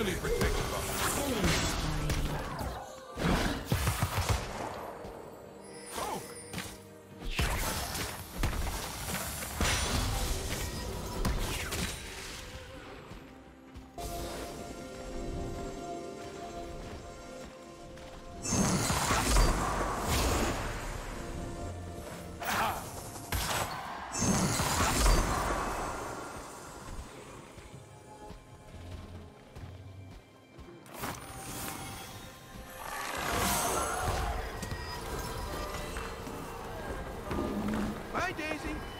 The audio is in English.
really protected us. Bye, Daisy.